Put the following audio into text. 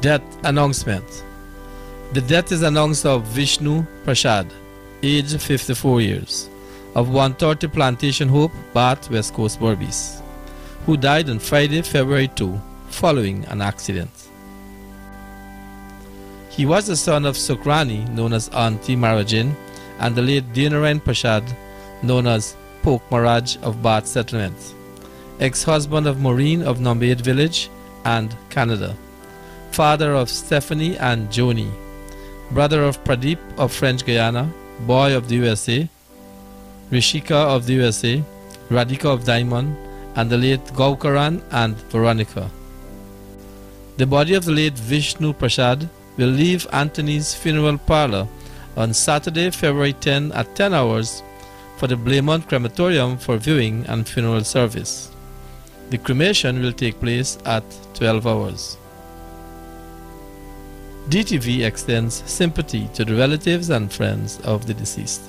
Death announcement. The death is announced of Vishnu Prashad, age 54 years, of 130 Plantation Hope, Bath, West Coast, Berbice, who died on Friday, February 2, following an accident. He was the son of Sukrani, known as Auntie Marajin, and the late Dinarain Prashad, known as Poke Maraj of Bath Settlement, ex-husband of Maureen of Numbead Village and Canada father of Stephanie and Joni, brother of Pradeep of French Guiana, boy of the USA, Rishika of the USA, Radhika of Diamond, and the late Gaukaran and Veronica. The body of the late Vishnu Prashad will leave Anthony's funeral parlor on Saturday, February 10 at 10 hours for the Blairmont Crematorium for viewing and funeral service. The cremation will take place at 12 hours. DTV extends sympathy to the relatives and friends of the deceased.